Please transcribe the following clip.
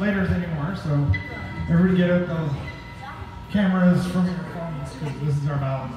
later's anymore, so everybody get out those cameras from your phones because this is our balance.